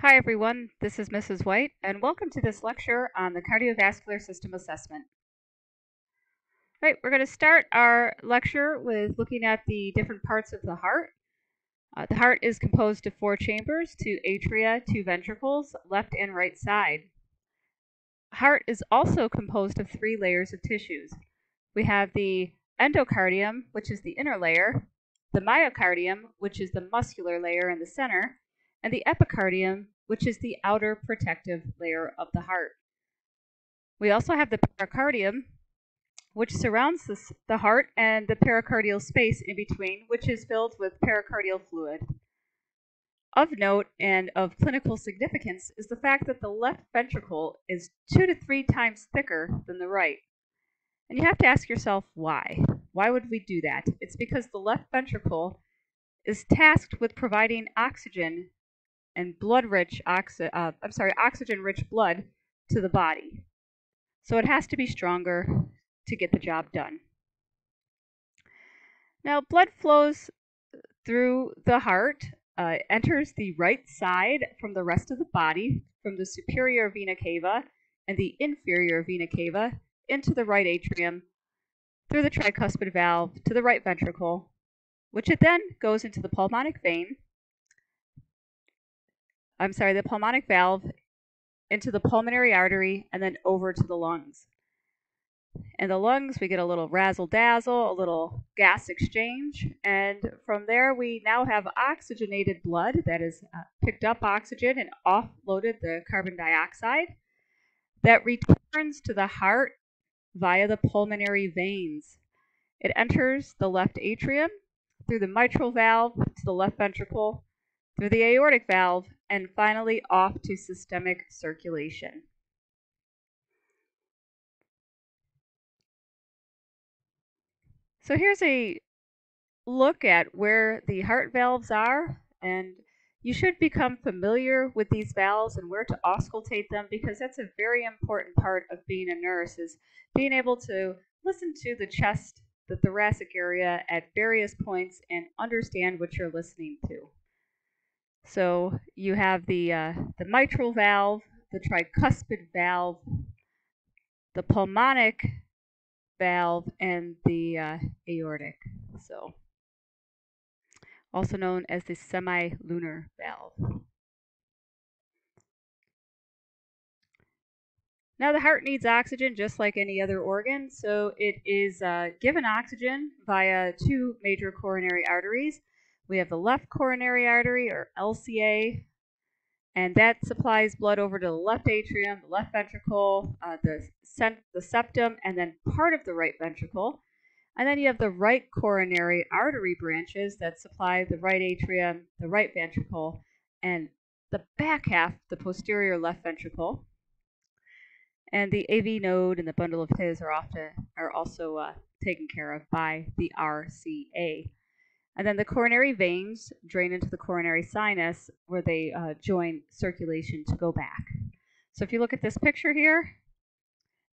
Hi everyone, this is Mrs. White and welcome to this lecture on the cardiovascular system assessment. All right, we're going to start our lecture with looking at the different parts of the heart. Uh, the heart is composed of four chambers, two atria, two ventricles, left and right side. Heart is also composed of three layers of tissues. We have the endocardium, which is the inner layer, the myocardium, which is the muscular layer in the center, and the epicardium, which is the outer protective layer of the heart. We also have the pericardium, which surrounds the, the heart and the pericardial space in between, which is filled with pericardial fluid. Of note and of clinical significance is the fact that the left ventricle is two to three times thicker than the right. And you have to ask yourself why. Why would we do that? It's because the left ventricle is tasked with providing oxygen and blood-rich oxi- uh, I'm sorry, oxygen-rich blood to the body. So it has to be stronger to get the job done. Now, blood flows through the heart, uh, enters the right side from the rest of the body, from the superior vena cava and the inferior vena cava into the right atrium, through the tricuspid valve to the right ventricle, which it then goes into the pulmonic vein, I'm sorry, the pulmonic valve into the pulmonary artery and then over to the lungs. In the lungs, we get a little razzle dazzle, a little gas exchange, and from there, we now have oxygenated blood that has uh, picked up oxygen and offloaded the carbon dioxide that returns to the heart via the pulmonary veins. It enters the left atrium through the mitral valve to the left ventricle, through the aortic valve, and finally off to systemic circulation. So here's a look at where the heart valves are and you should become familiar with these valves and where to auscultate them because that's a very important part of being a nurse is being able to listen to the chest, the thoracic area at various points and understand what you're listening to. So you have the, uh, the mitral valve, the tricuspid valve, the pulmonic valve, and the uh, aortic. So also known as the semilunar valve. Now the heart needs oxygen just like any other organ, so it is uh, given oxygen via two major coronary arteries, we have the left coronary artery, or LCA, and that supplies blood over to the left atrium, the left ventricle, uh, the, the septum, and then part of the right ventricle. And then you have the right coronary artery branches that supply the right atrium, the right ventricle, and the back half, the posterior left ventricle. And the AV node and the bundle of His are often are also uh, taken care of by the RCA. And then the coronary veins drain into the coronary sinus where they uh, join circulation to go back. So if you look at this picture here,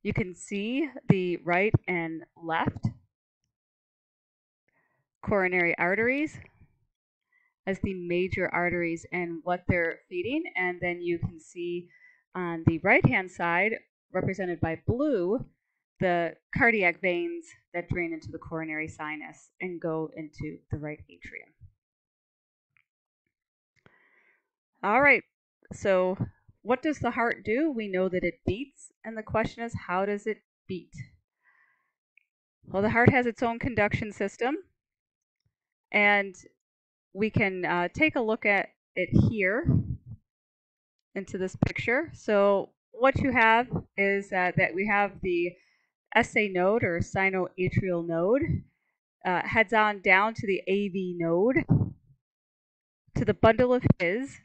you can see the right and left coronary arteries as the major arteries and what they're feeding. And then you can see on the right hand side, represented by blue, the cardiac veins that drain into the coronary sinus and go into the right atrium. All right, so what does the heart do? We know that it beats, and the question is, how does it beat? Well, the heart has its own conduction system, and we can uh, take a look at it here into this picture. So what you have is uh, that we have the SA node or sinoatrial node uh, heads on down to the AV node, to the bundle of His,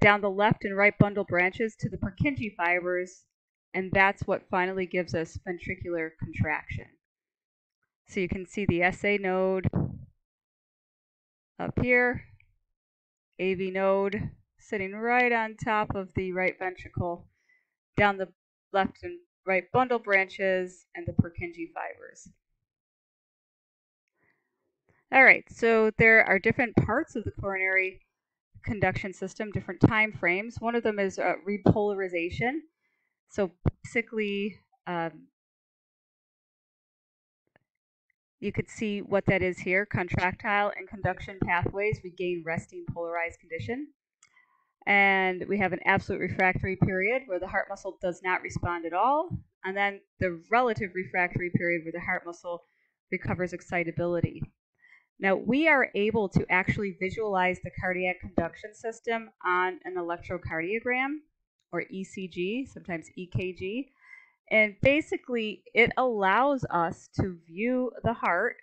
down the left and right bundle branches to the Purkinje fibers, and that's what finally gives us ventricular contraction. So you can see the SA node up here, AV node sitting right on top of the right ventricle, down the left and right bundle branches, and the Purkinje fibers. All right, so there are different parts of the coronary conduction system, different time frames. One of them is uh, repolarization. So basically, um, you could see what that is here. Contractile and conduction pathways regain resting polarized condition. And we have an absolute refractory period where the heart muscle does not respond at all. And then the relative refractory period where the heart muscle recovers excitability. Now, we are able to actually visualize the cardiac conduction system on an electrocardiogram or ECG, sometimes EKG. And basically, it allows us to view the heart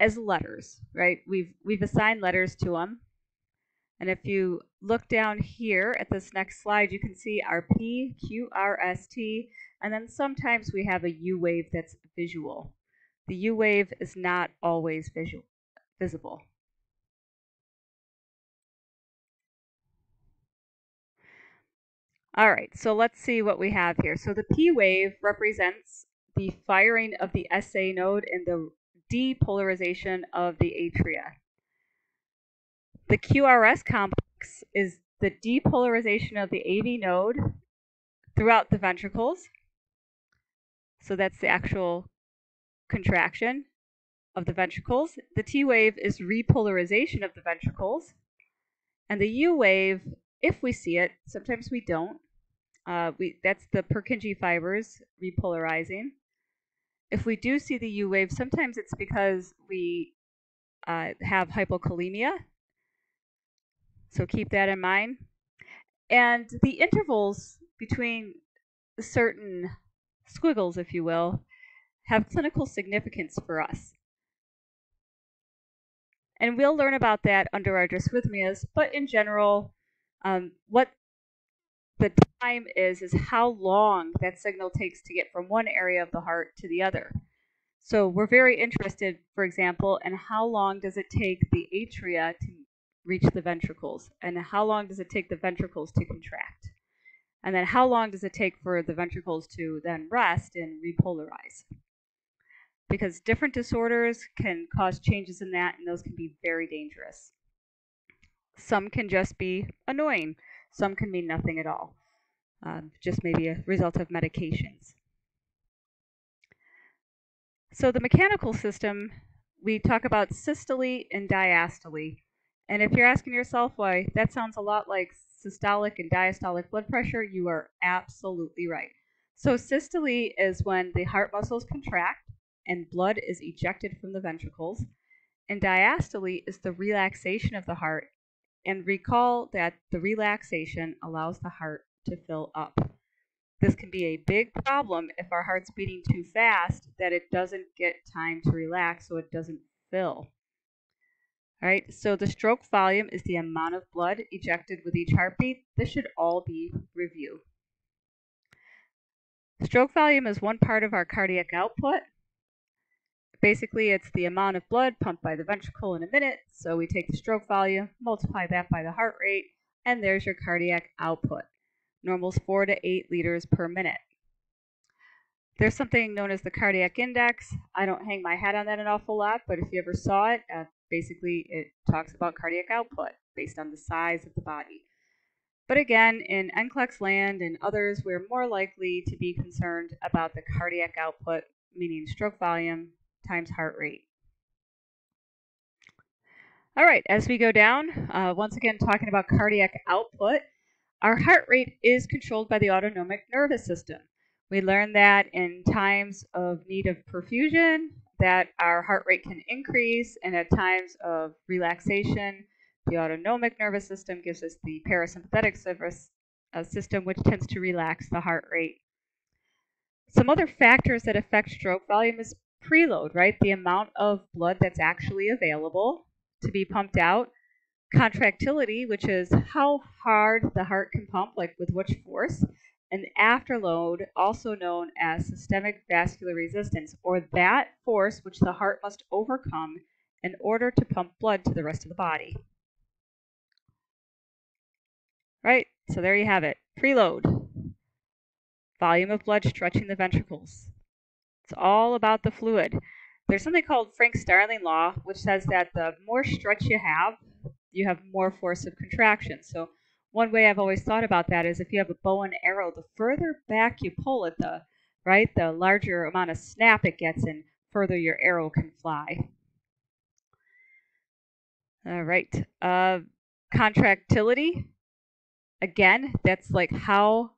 as letters, right? We've, we've assigned letters to them. And if you look down here at this next slide, you can see our P, Q, R, S, T, and then sometimes we have a U wave that's visual. The U wave is not always visual, visible. All right, so let's see what we have here. So the P wave represents the firing of the SA node and the depolarization of the atria. The QRS complex is the depolarization of the AV node throughout the ventricles. So that's the actual contraction of the ventricles. The T wave is repolarization of the ventricles. And the U wave if we see it. Sometimes we don't. Uh, we that's the Purkinje fibers repolarizing. If we do see the U wave, sometimes it's because we uh, have hypokalemia. So keep that in mind. And the intervals between certain squiggles, if you will, have clinical significance for us. And we'll learn about that under our dysrhythmias, but in general, um, what the time is, is how long that signal takes to get from one area of the heart to the other. So we're very interested, for example, in how long does it take the atria to reach the ventricles, and how long does it take the ventricles to contract, and then how long does it take for the ventricles to then rest and repolarize. Because different disorders can cause changes in that, and those can be very dangerous. Some can just be annoying. Some can mean nothing at all. Um, just maybe a result of medications. So the mechanical system, we talk about systole and diastole. And if you're asking yourself why that sounds a lot like systolic and diastolic blood pressure, you are absolutely right. So systole is when the heart muscles contract and blood is ejected from the ventricles. And diastole is the relaxation of the heart and recall that the relaxation allows the heart to fill up. This can be a big problem if our heart's beating too fast that it doesn't get time to relax so it doesn't fill. All right, so the stroke volume is the amount of blood ejected with each heartbeat. This should all be review. Stroke volume is one part of our cardiac output. Basically, it's the amount of blood pumped by the ventricle in a minute. So we take the stroke volume, multiply that by the heart rate, and there's your cardiac output. Normal's 4 to 8 liters per minute. There's something known as the cardiac index. I don't hang my hat on that an awful lot, but if you ever saw it, uh, basically it talks about cardiac output based on the size of the body. But again, in NCLEX land and others, we're more likely to be concerned about the cardiac output, meaning stroke volume, times heart rate. All right, as we go down, uh, once again talking about cardiac output, our heart rate is controlled by the autonomic nervous system. We learned that in times of need of perfusion, that our heart rate can increase, and at times of relaxation, the autonomic nervous system gives us the parasympathetic service, uh, system, which tends to relax the heart rate. Some other factors that affect stroke volume is preload, right? The amount of blood that's actually available to be pumped out. Contractility, which is how hard the heart can pump, like with which force. And afterload, also known as systemic vascular resistance, or that force which the heart must overcome in order to pump blood to the rest of the body. Right, so there you have it. Preload. Volume of blood stretching the ventricles. It's all about the fluid. There's something called Frank Starling law, which says that the more stretch you have, you have more force of contraction. So one way I've always thought about that is if you have a bow and arrow, the further back you pull it, the right, the larger amount of snap it gets, and further your arrow can fly. All right, uh, contractility. Again, that's like how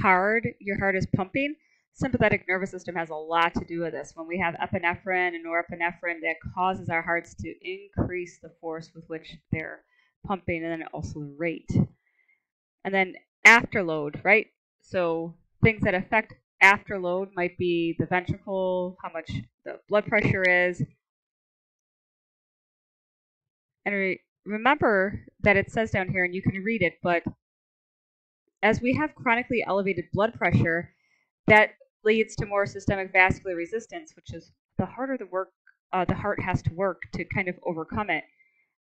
hard your heart is pumping. Sympathetic nervous system has a lot to do with this. When we have epinephrine and norepinephrine, that causes our hearts to increase the force with which they're pumping, and then also the rate. And then afterload, right? So things that affect afterload might be the ventricle, how much the blood pressure is. And re remember that it says down here, and you can read it, but as we have chronically elevated blood pressure, that leads to more systemic vascular resistance, which is the harder the work uh, the heart has to work to kind of overcome it,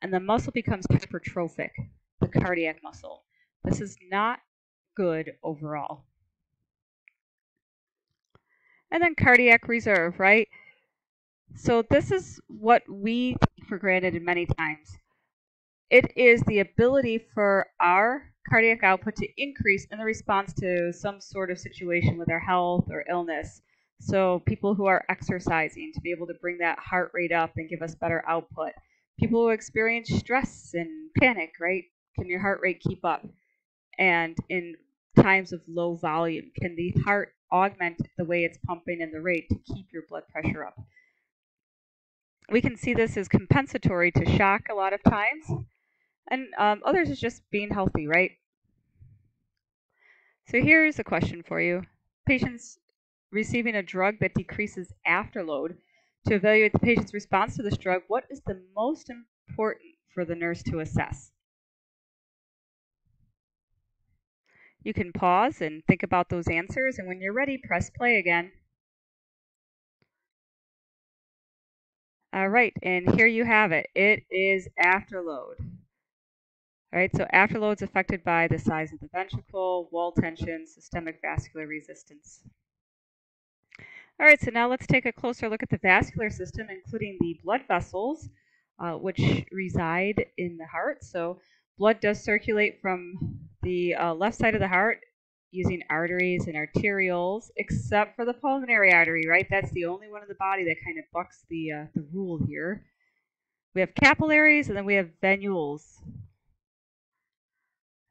and the muscle becomes hypertrophic, the cardiac muscle. This is not good overall. And then cardiac reserve, right? So this is what we take for granted many times. It is the ability for our cardiac output to increase in the response to some sort of situation with our health or illness. So people who are exercising to be able to bring that heart rate up and give us better output. People who experience stress and panic, right? Can your heart rate keep up? And in times of low volume? Can the heart augment the way it's pumping and the rate to keep your blood pressure up? We can see this as compensatory to shock a lot of times, and um, others is just being healthy, right? So here's a question for you. Patients receiving a drug that decreases afterload, to evaluate the patient's response to this drug, what is the most important for the nurse to assess? You can pause and think about those answers, and when you're ready, press play again. All right, and here you have it. It is afterload. All right, so afterload is affected by the size of the ventricle, wall tension, systemic vascular resistance. All right, so now let's take a closer look at the vascular system, including the blood vessels, uh, which reside in the heart. So blood does circulate from the uh, left side of the heart using arteries and arterioles, except for the pulmonary artery, right? That's the only one in the body that kind of bucks the, uh, the rule here. We have capillaries, and then we have venules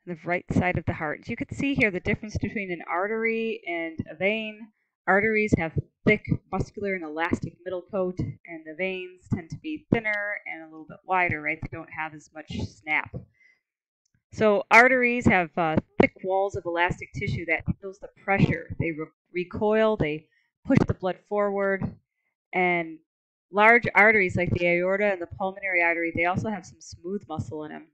the right side of the heart. You can see here the difference between an artery and a vein. Arteries have thick, muscular, and elastic middle coat, and the veins tend to be thinner and a little bit wider, right? They don't have as much snap. So arteries have uh, thick walls of elastic tissue that handles the pressure. They re recoil, they push the blood forward, and large arteries like the aorta and the pulmonary artery, they also have some smooth muscle in them.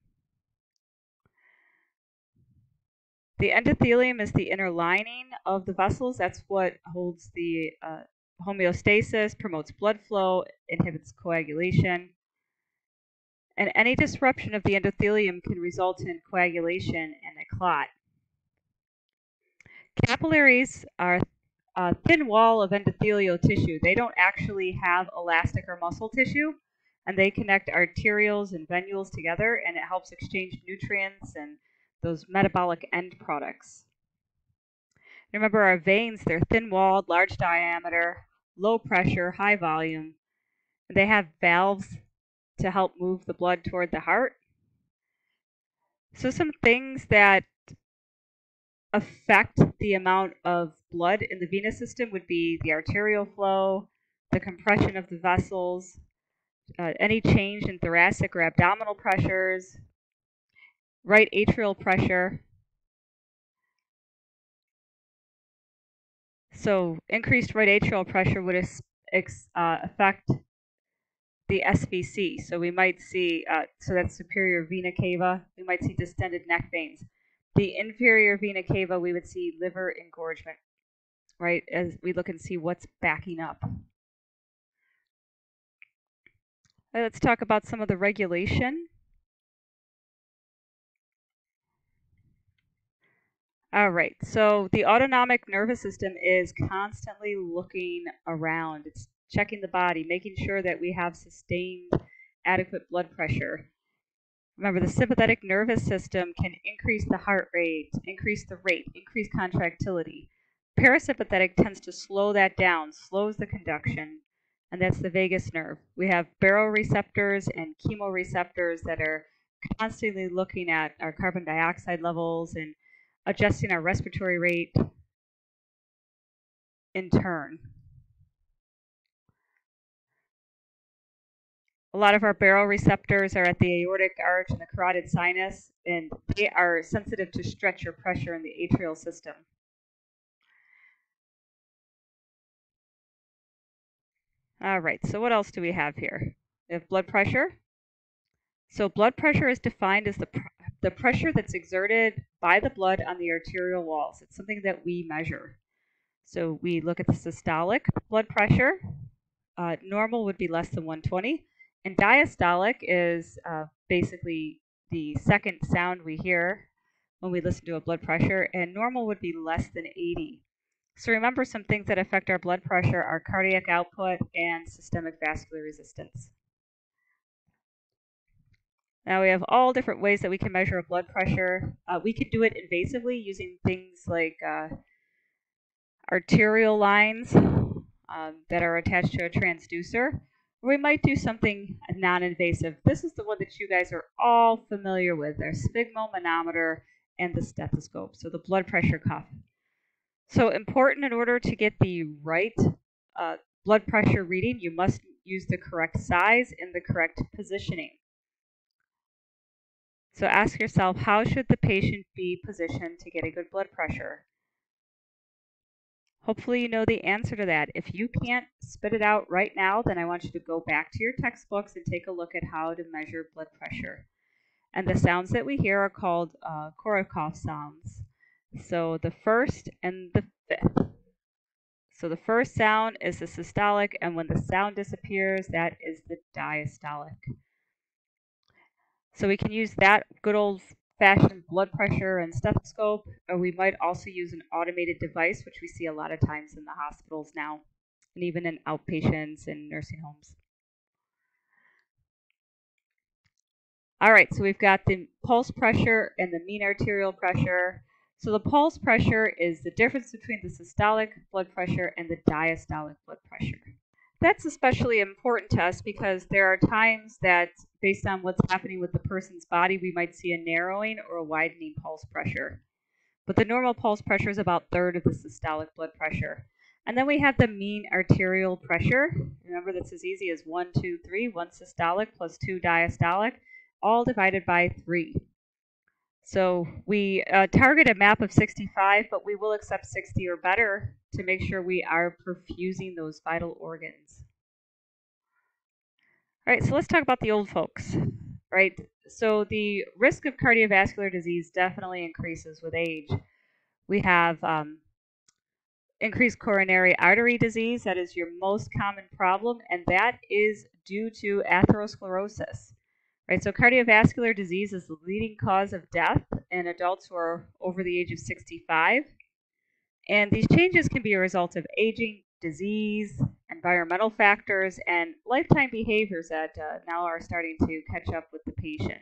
The endothelium is the inner lining of the vessels. That's what holds the uh, homeostasis, promotes blood flow, inhibits coagulation. And any disruption of the endothelium can result in coagulation and a clot. Capillaries are a thin wall of endothelial tissue. They don't actually have elastic or muscle tissue, and they connect arterioles and venules together, and it helps exchange nutrients and those metabolic end products. Remember our veins, they're thin-walled, large diameter, low pressure, high volume. They have valves to help move the blood toward the heart. So, some things that affect the amount of blood in the venous system would be the arterial flow, the compression of the vessels, uh, any change in thoracic or abdominal pressures, right atrial pressure. So increased right atrial pressure would uh, affect the SVC. So we might see, uh, so that's superior vena cava. We might see distended neck veins. The inferior vena cava, we would see liver engorgement, right? As we look and see what's backing up. let's talk about some of the regulation. All right, so the autonomic nervous system is constantly looking around. It's checking the body, making sure that we have sustained adequate blood pressure. Remember, the sympathetic nervous system can increase the heart rate, increase the rate, increase contractility. Parasympathetic tends to slow that down, slows the conduction, and that's the vagus nerve. We have baroreceptors and chemoreceptors that are constantly looking at our carbon dioxide levels and adjusting our respiratory rate in turn. A lot of our baroreceptors are at the aortic arch and the carotid sinus, and they are sensitive to stretch or pressure in the atrial system. All right, so what else do we have here? We have blood pressure. So blood pressure is defined as the, pr the pressure that's exerted by the blood on the arterial walls. It's something that we measure. So we look at the systolic blood pressure. Uh, normal would be less than 120. And diastolic is uh, basically the second sound we hear when we listen to a blood pressure. And normal would be less than 80. So remember some things that affect our blood pressure are cardiac output and systemic vascular resistance. Now we have all different ways that we can measure a blood pressure. Uh, we can do it invasively using things like uh, arterial lines um, that are attached to a transducer. We might do something non-invasive. This is the one that you guys are all familiar with, our sphygmomanometer and the stethoscope, so the blood pressure cuff. So important in order to get the right uh, blood pressure reading, you must use the correct size and the correct positioning. So ask yourself, how should the patient be positioned to get a good blood pressure? Hopefully you know the answer to that. If you can't spit it out right now, then I want you to go back to your textbooks and take a look at how to measure blood pressure. And the sounds that we hear are called uh, Korotkov sounds. So the first and the fifth. So the first sound is the systolic, and when the sound disappears, that is the diastolic. So we can use that good old fashioned blood pressure and stethoscope, or we might also use an automated device, which we see a lot of times in the hospitals now, and even in outpatients and nursing homes. All right, so we've got the pulse pressure and the mean arterial pressure. So the pulse pressure is the difference between the systolic blood pressure and the diastolic blood pressure. That's especially important to us because there are times that, based on what's happening with the person's body, we might see a narrowing or a widening pulse pressure. But the normal pulse pressure is about third of the systolic blood pressure. And then we have the mean arterial pressure. Remember, that's as easy as 1, 2, 3, 1 systolic plus 2 diastolic, all divided by 3. So we uh, target a map of 65, but we will accept 60 or better to make sure we are perfusing those vital organs. All right, so let's talk about the old folks, right? So the risk of cardiovascular disease definitely increases with age. We have um, increased coronary artery disease, that is your most common problem, and that is due to atherosclerosis. Right, so cardiovascular disease is the leading cause of death in adults who are over the age of 65. And these changes can be a result of aging, disease, environmental factors, and lifetime behaviors that uh, now are starting to catch up with the patient.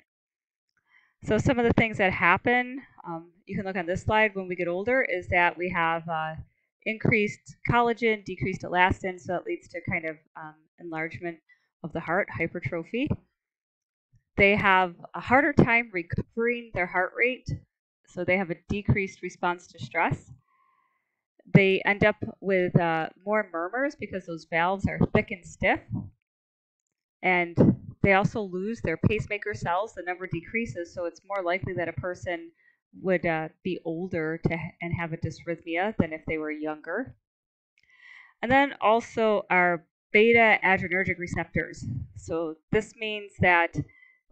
So some of the things that happen, um, you can look on this slide when we get older, is that we have uh, increased collagen, decreased elastin, so it leads to kind of um, enlargement of the heart, hypertrophy. They have a harder time recovering their heart rate, so they have a decreased response to stress. They end up with uh, more murmurs because those valves are thick and stiff. And they also lose their pacemaker cells. The number decreases, so it's more likely that a person would uh, be older to and have a dysrhythmia than if they were younger. And then also our beta adrenergic receptors. So this means that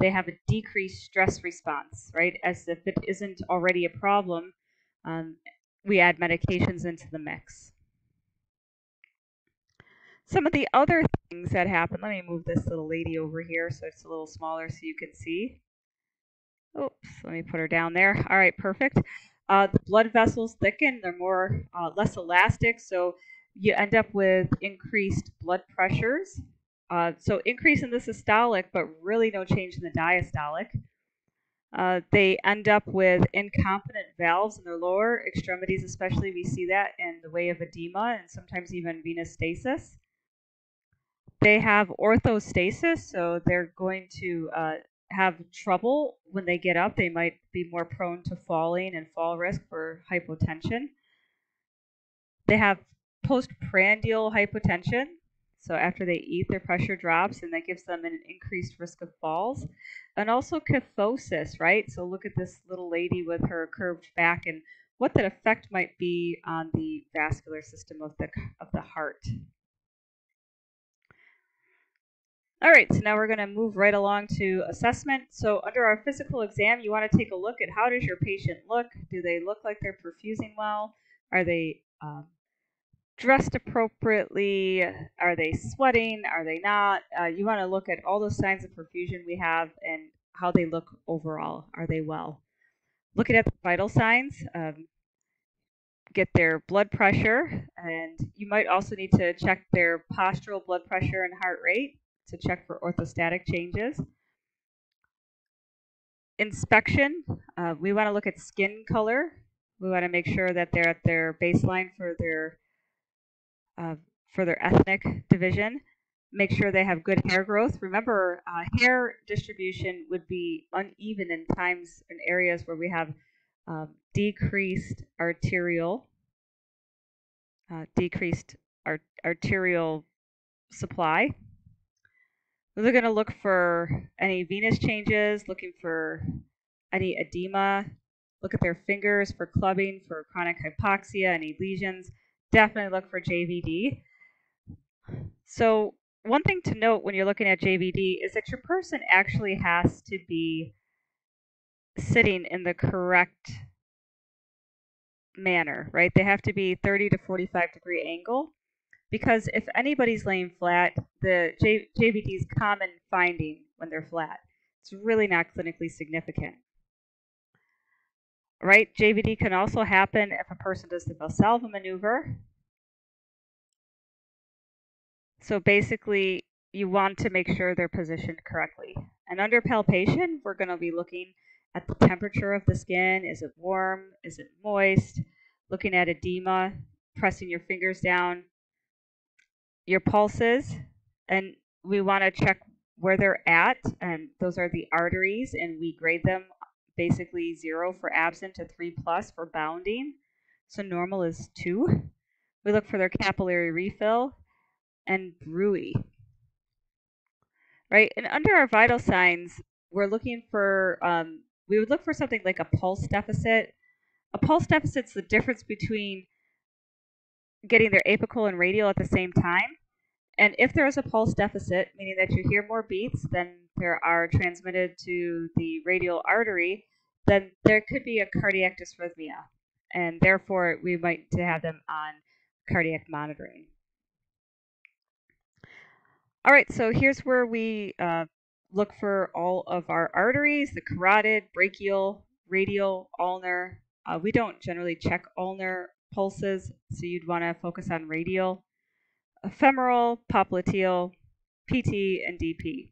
they have a decreased stress response, right? As if it isn't already a problem, um, we add medications into the mix. Some of the other things that happen, let me move this little lady over here so it's a little smaller so you can see. Oops, let me put her down there. All right, perfect. Uh, the blood vessels thicken, they're more uh, less elastic, so you end up with increased blood pressures. Uh, so increase in the systolic, but really no change in the diastolic. Uh, they end up with incompetent valves in their lower extremities, especially. We see that in the way of edema and sometimes even venous stasis. They have orthostasis, so they're going to uh, have trouble when they get up. They might be more prone to falling and fall risk for hypotension. They have postprandial hypotension, so after they eat, their pressure drops, and that gives them an increased risk of falls. And also kyphosis, right? So look at this little lady with her curved back and what that effect might be on the vascular system of the, of the heart. All right, so now we're going to move right along to assessment. So under our physical exam, you want to take a look at how does your patient look? Do they look like they're perfusing well? Are they um, dressed appropriately? Are they sweating? Are they not? Uh, you want to look at all those signs of perfusion we have and how they look overall. Are they well? Looking at the vital signs, um, get their blood pressure, and you might also need to check their postural blood pressure and heart rate to check for orthostatic changes. Inspection, uh, we want to look at skin color. We want to make sure that they're at their baseline for their uh, for their ethnic division. Make sure they have good hair growth. Remember, uh, hair distribution would be uneven in times and areas where we have um, decreased arterial, uh, decreased art arterial supply. We're going to look for any venous changes, looking for any edema, look at their fingers for clubbing, for chronic hypoxia, any lesions definitely look for JVD. So one thing to note when you're looking at JVD is that your person actually has to be sitting in the correct manner, right? They have to be 30 to 45 degree angle because if anybody's laying flat, the J- JVD is common finding when they're flat. It's really not clinically significant. Right? JVD can also happen if a person does the Valsalva maneuver. So basically, you want to make sure they're positioned correctly. And under palpation, we're going to be looking at the temperature of the skin. Is it warm? Is it moist? Looking at edema, pressing your fingers down, your pulses, and we want to check where they're at, and those are the arteries, and we grade them basically zero for absent to three plus for bounding. So normal is two. We look for their capillary refill and bruit. Right, and under our vital signs, we're looking for, um, we would look for something like a pulse deficit. A pulse deficit is the difference between getting their apical and radial at the same time. And if there is a pulse deficit, meaning that you hear more beats than there are transmitted to the radial artery, then there could be a cardiac dysrhythmia, and therefore we might to have them on cardiac monitoring. All right, so here's where we uh, look for all of our arteries, the carotid, brachial, radial, ulnar. Uh, we don't generally check ulnar pulses, so you'd want to focus on radial, femoral, popliteal, PT, and DP.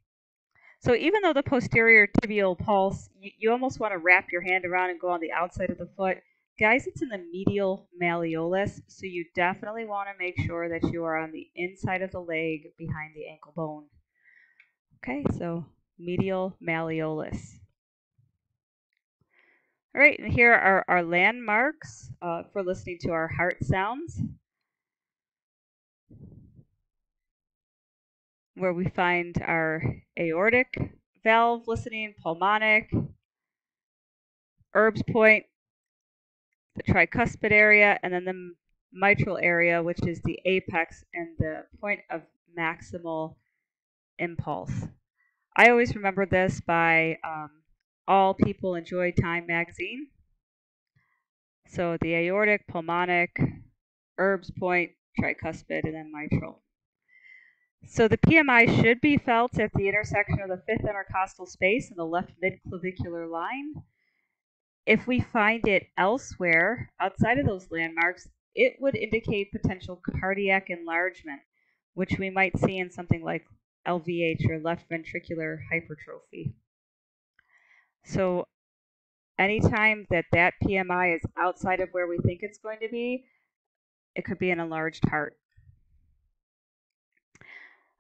So even though the posterior tibial pulse, you, you almost want to wrap your hand around and go on the outside of the foot. Guys, it's in the medial malleolus, so you definitely want to make sure that you are on the inside of the leg behind the ankle bone. Okay, so medial malleolus. All right, and here are our landmarks uh, for listening to our heart sounds. Where we find our aortic valve listening, pulmonic, Erb's point, the tricuspid area, and then the mitral area, which is the apex and the point of maximal impulse. I always remember this by um, All People Enjoy Time magazine. So the aortic, pulmonic, Erb's point, tricuspid, and then mitral. So the PMI should be felt at the intersection of the fifth intercostal space and the left midclavicular line. If we find it elsewhere outside of those landmarks, it would indicate potential cardiac enlargement, which we might see in something like LVH or left ventricular hypertrophy. So anytime that that PMI is outside of where we think it's going to be, it could be an enlarged heart.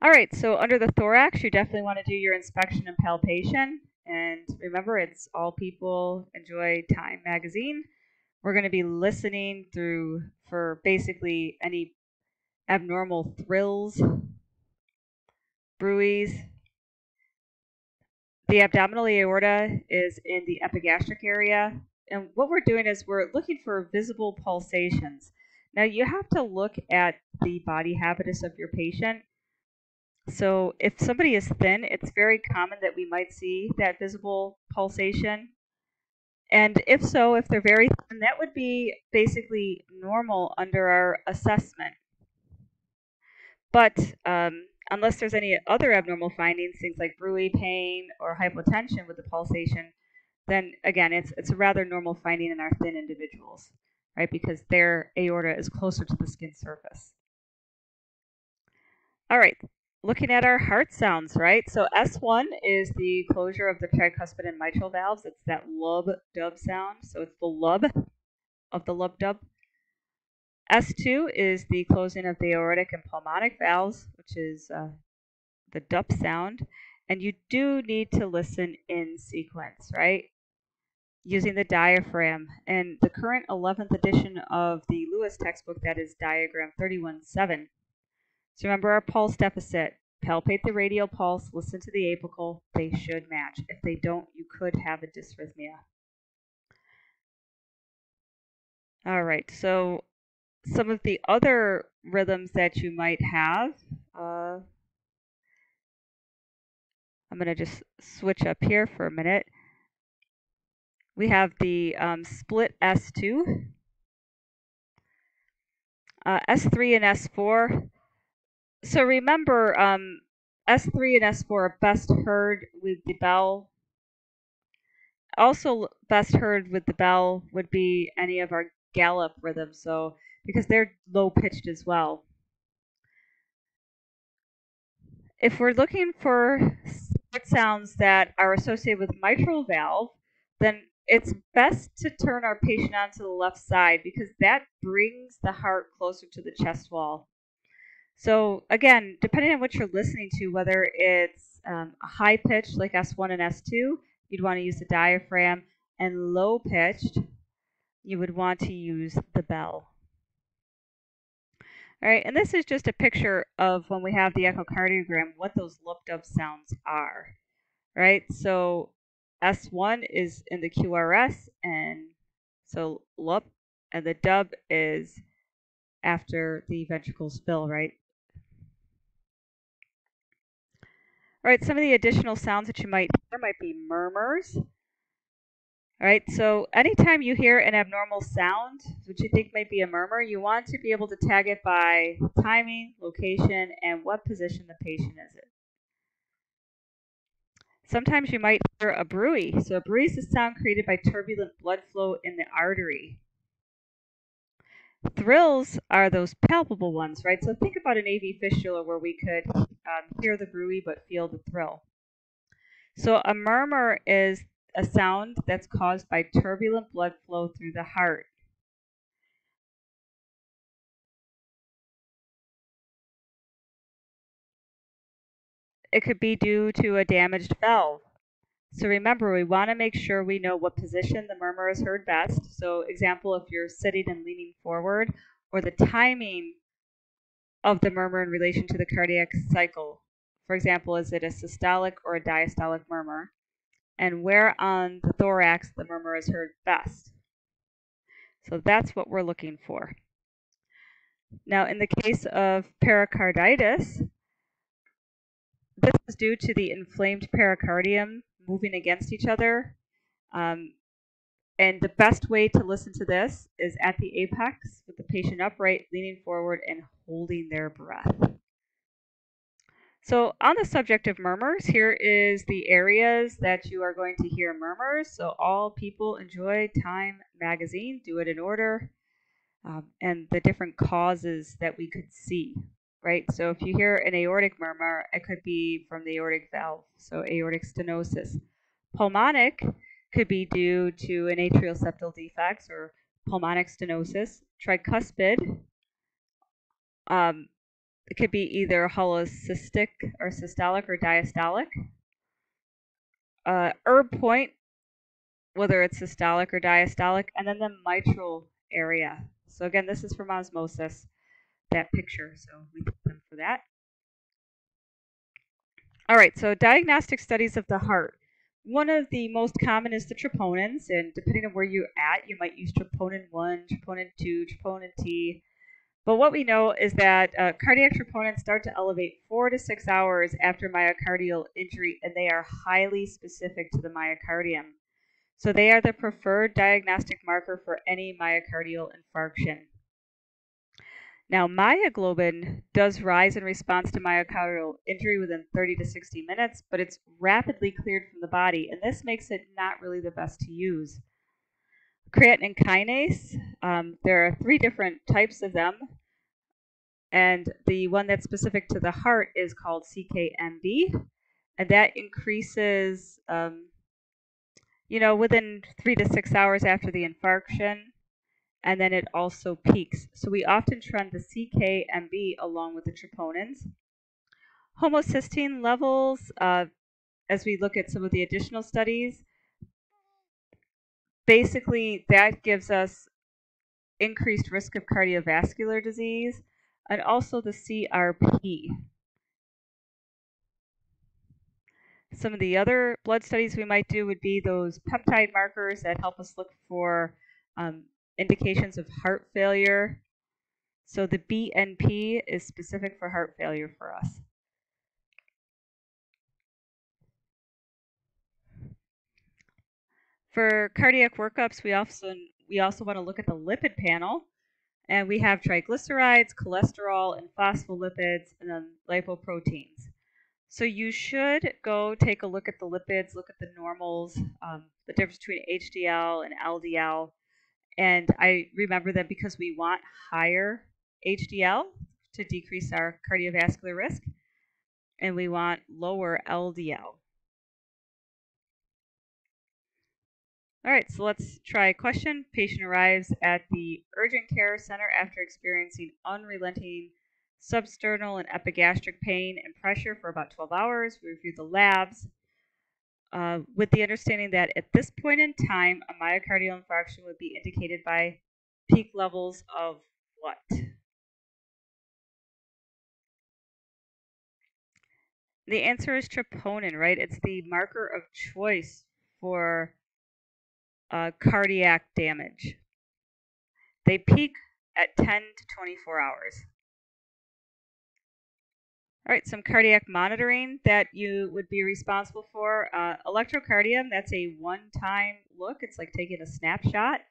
All right, so under the thorax, you definitely want to do your inspection and palpation. And remember, it's All People Enjoy Time magazine. We're going to be listening through for basically any abnormal thrills, bruits. The abdominal aorta is in the epigastric area. And what we're doing is we're looking for visible pulsations. Now, you have to look at the body habitus of your patient so if somebody is thin, it's very common that we might see that visible pulsation. And if so, if they're very thin, that would be basically normal under our assessment. But um, unless there's any other abnormal findings, things like bruit pain or hypotension with the pulsation, then again, it's, it's a rather normal finding in our thin individuals, right? Because their aorta is closer to the skin surface. All right, looking at our heart sounds, right? So S1 is the closure of the tricuspid and mitral valves. It's that lub dub sound. So it's the lub of the lub dub. S2 is the closing of the aortic and pulmonic valves, which is uh, the dup sound. And you do need to listen in sequence, right? Using the diaphragm. And the current 11th edition of the Lewis textbook, that is diagram 31.7 so remember our pulse deficit. Palpate the radial pulse, listen to the apical. They should match. If they don't, you could have a dysrhythmia. All right, so some of the other rhythms that you might have. Uh, I'm going to just switch up here for a minute. We have the um, split S2, uh, S3 and S4 so remember, um, S3 and S4 are best heard with the bell. Also, best heard with the bell would be any of our gallop rhythms, so because they're low pitched as well. If we're looking for sounds that are associated with mitral valve, then it's best to turn our patient onto the left side because that brings the heart closer to the chest wall. So again, depending on what you're listening to, whether it's um, a high pitch like S1 and S2, you'd want to use the diaphragm, and low pitched, you would want to use the bell. All right, and this is just a picture of when we have the echocardiogram, what those looped up sounds are. Right, so S1 is in the QRS, and so loop, and the dub is after the ventricle spill, right? All right, some of the additional sounds that you might hear might be murmurs. All right, so anytime you hear an abnormal sound, which you think might be a murmur, you want to be able to tag it by timing, location, and what position the patient is in. Sometimes you might hear a bruit. So a bruit is a sound created by turbulent blood flow in the artery. Thrills are those palpable ones, right? So think about an AV fistula where we could um, hear the bruit but feel the thrill. So a murmur is a sound that's caused by turbulent blood flow through the heart. It could be due to a damaged valve. So remember, we want to make sure we know what position the murmur is heard best. So example, if you're sitting and leaning forward, or the timing of the murmur in relation to the cardiac cycle. For example, is it a systolic or a diastolic murmur? And where on the thorax the murmur is heard best. So that's what we're looking for. Now, in the case of pericarditis, this is due to the inflamed pericardium moving against each other. Um, and the best way to listen to this is at the apex with the patient upright, leaning forward, and holding their breath. So, on the subject of murmurs, here is the areas that you are going to hear murmurs. So, all people enjoy Time magazine, do it in order, um, and the different causes that we could see right? So if you hear an aortic murmur, it could be from the aortic valve, so aortic stenosis. Pulmonic could be due to an atrial septal defects or pulmonic stenosis. Tricuspid, um, it could be either holosystolic or systolic or diastolic. Uh, Erb point, whether it's systolic or diastolic, and then the mitral area. So again, this is from osmosis, that picture. So we put them for that. All right, so diagnostic studies of the heart. One of the most common is the troponins, and depending on where you're at, you might use troponin 1, troponin 2, troponin T. But what we know is that uh, cardiac troponins start to elevate four to six hours after myocardial injury, and they are highly specific to the myocardium. So they are the preferred diagnostic marker for any myocardial infarction. Now, myoglobin does rise in response to myocardial injury within 30 to 60 minutes, but it's rapidly cleared from the body, and this makes it not really the best to use. Creatine kinase, um, there are three different types of them, and the one that's specific to the heart is called CKMB, and that increases, um, you know, within three to six hours after the infarction and then it also peaks. So we often trend the CKMB along with the troponins. Homocysteine levels, uh, as we look at some of the additional studies, basically that gives us increased risk of cardiovascular disease and also the CRP. Some of the other blood studies we might do would be those peptide markers that help us look for um, indications of heart failure. So the BNP is specific for heart failure for us. For cardiac workups, we also we also want to look at the lipid panel, and we have triglycerides, cholesterol, and phospholipids, and then lipoproteins. So you should go take a look at the lipids, look at the normals, um, the difference between HDL and LDL, and I remember that because we want higher HDL to decrease our cardiovascular risk, and we want lower LDL. All right, so let's try a question. Patient arrives at the urgent care center after experiencing unrelenting substernal and epigastric pain and pressure for about 12 hours. We review the labs uh, with the understanding that at this point in time, a myocardial infarction would be indicated by peak levels of what? The answer is troponin, right? It's the marker of choice for uh, cardiac damage. They peak at 10 to 24 hours. All right, some cardiac monitoring that you would be responsible for. Uh, electrocardium, that's a one-time look. It's like taking a snapshot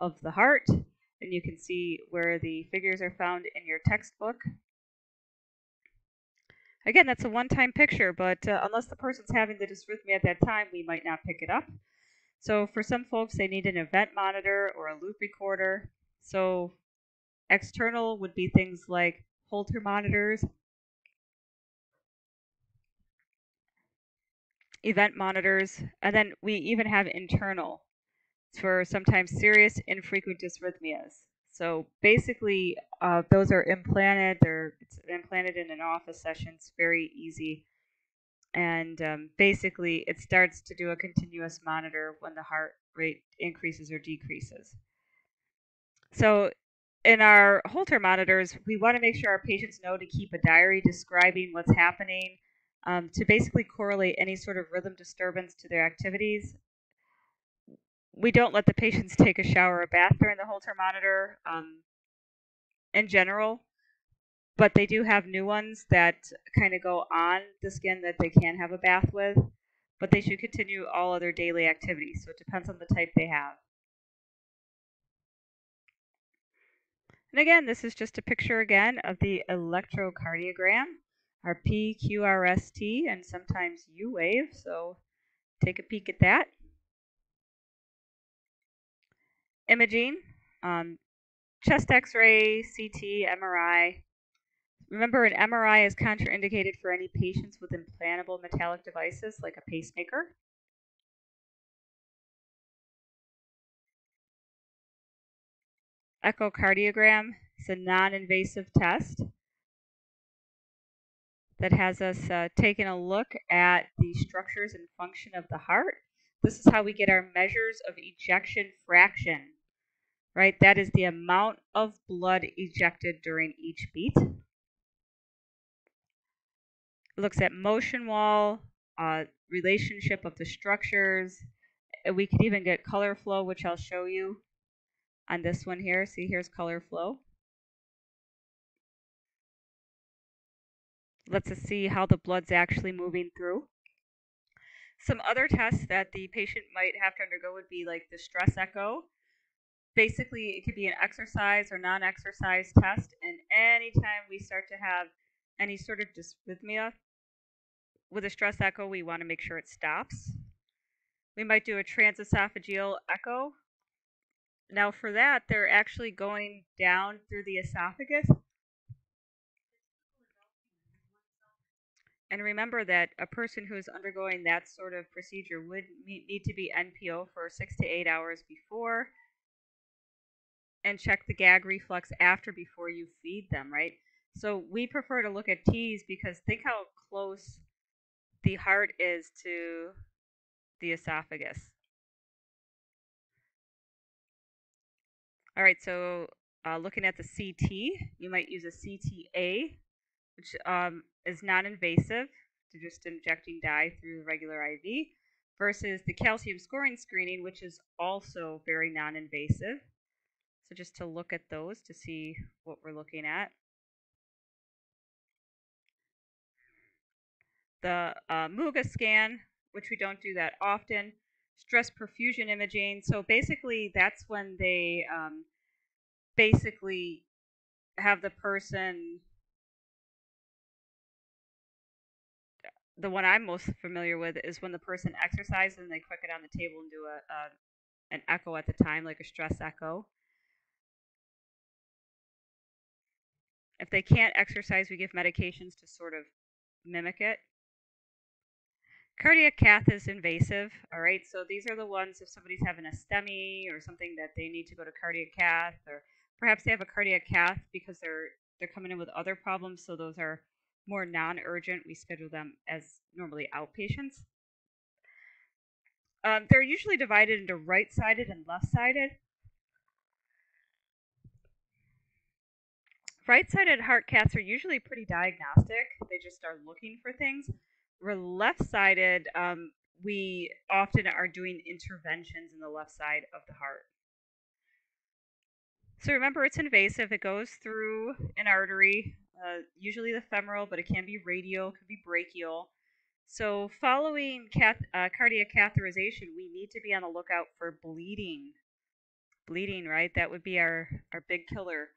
of the heart, and you can see where the figures are found in your textbook. Again, that's a one-time picture, but uh, unless the person's having the dysrhythmia at that time, we might not pick it up. So for some folks, they need an event monitor or a loop recorder. So external would be things like Holter monitors, event monitors, and then we even have internal for sometimes serious infrequent dysrhythmias. So basically, uh, those are implanted. They're implanted in an office session. It's very easy, and um, basically, it starts to do a continuous monitor when the heart rate increases or decreases. So in our Holter monitors, we want to make sure our patients know to keep a diary describing what's happening um, to basically correlate any sort of rhythm disturbance to their activities. We don't let the patients take a shower or bath during the Holter monitor um, in general, but they do have new ones that kind of go on the skin that they can have a bath with, but they should continue all other daily activities. So it depends on the type they have. And again, this is just a picture again of the electrocardiogram our PQRST and sometimes U wave. So take a peek at that. Imaging, um, chest x-ray, CT, MRI. Remember an MRI is contraindicated for any patients with implantable metallic devices like a pacemaker. Echocardiogram is a non-invasive test that has us uh, taking a look at the structures and function of the heart. This is how we get our measures of ejection fraction, right? That is the amount of blood ejected during each beat. It looks at motion wall, uh, relationship of the structures. We could even get color flow, which I'll show you on this one here. See, here's color flow. Lets us see how the blood's actually moving through. Some other tests that the patient might have to undergo would be like the stress echo. Basically, it could be an exercise or non exercise test, and anytime we start to have any sort of dysrhythmia with a stress echo, we want to make sure it stops. We might do a transesophageal echo. Now, for that, they're actually going down through the esophagus And remember that a person who is undergoing that sort of procedure would need to be NPO for six to eight hours before and check the gag reflex after before you feed them, right? So we prefer to look at TEE's because think how close the heart is to the esophagus. All right, so uh, looking at the CT, you might use a CTA which um, is non-invasive to just injecting dye through the regular IV, versus the calcium scoring screening, which is also very non-invasive. So just to look at those to see what we're looking at. The uh, Muga scan, which we don't do that often. Stress perfusion imaging. So basically, that's when they um, basically have the person the one I'm most familiar with is when the person exercises and they click it on the table and do a, a an echo at the time, like a stress echo. If they can't exercise, we give medications to sort of mimic it. Cardiac cath is invasive, all right? So these are the ones if somebody's having a STEMI or something that they need to go to cardiac cath, or perhaps they have a cardiac cath because they're they're coming in with other problems. So those are more non-urgent, we schedule them as normally outpatients. Um, they're usually divided into right-sided and left-sided. Right-sided heart caths are usually pretty diagnostic. They just are looking for things. We're left-sided, um, we often are doing interventions in the left side of the heart. So remember, it's invasive. It goes through an artery, uh, usually the femoral, but it can be radial, could be brachial. So following cath uh, cardiac catheterization, we need to be on the lookout for bleeding. Bleeding, right? That would be our, our big killer.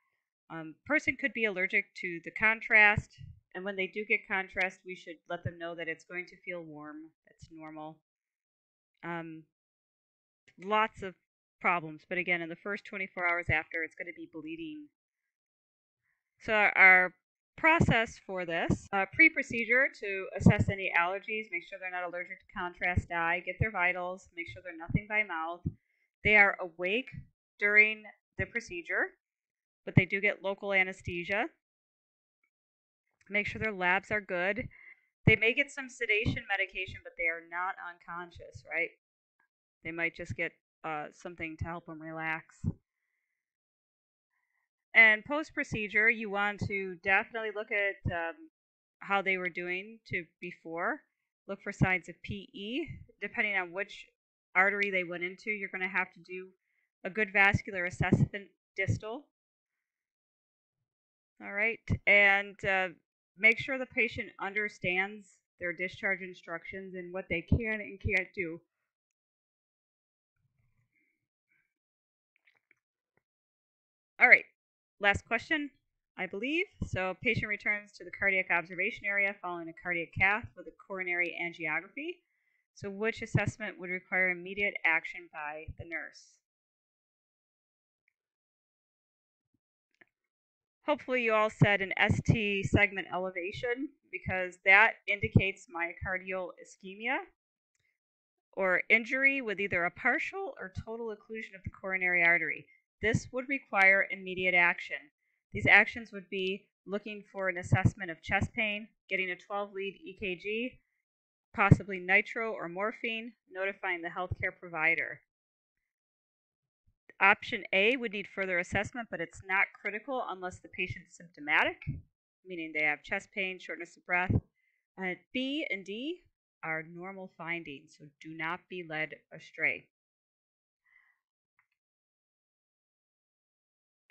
Um, person could be allergic to the contrast, and when they do get contrast, we should let them know that it's going to feel warm. That's normal. Um, lots of problems, but again, in the first 24 hours after, it's going to be bleeding. So our process for this. Uh, pre-procedure to assess any allergies, make sure they're not allergic to contrast dye, get their vitals, make sure they're nothing by mouth. They are awake during the procedure, but they do get local anesthesia. Make sure their labs are good. They may get some sedation medication, but they are not unconscious, right? They might just get uh, something to help them relax. And post procedure, you want to definitely look at um, how they were doing to before. Look for signs of PE. Depending on which artery they went into, you're going to have to do a good vascular assessment distal. All right, and uh, make sure the patient understands their discharge instructions and what they can and can't do. All right, Last question, I believe. So patient returns to the cardiac observation area following a cardiac cath with a coronary angiography. So which assessment would require immediate action by the nurse? Hopefully you all said an ST segment elevation because that indicates myocardial ischemia or injury with either a partial or total occlusion of the coronary artery. This would require immediate action. These actions would be looking for an assessment of chest pain, getting a 12 lead EKG, possibly nitro or morphine, notifying the healthcare provider. Option A would need further assessment, but it's not critical unless the patient's symptomatic, meaning they have chest pain, shortness of breath. Uh, B and D are normal findings, so do not be led astray.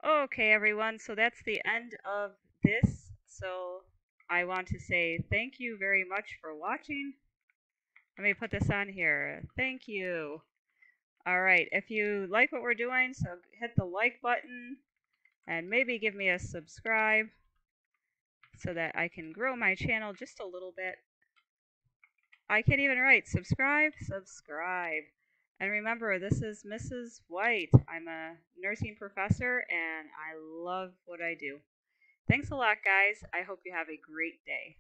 Okay, everyone, so that's the end of this. So I want to say thank you very much for watching. Let me put this on here. Thank you. All right, if you like what we're doing, so hit the like button and maybe give me a subscribe so that I can grow my channel just a little bit. I can't even write. Subscribe, subscribe. And remember, this is Mrs. White. I'm a nursing professor and I love what I do. Thanks a lot, guys. I hope you have a great day.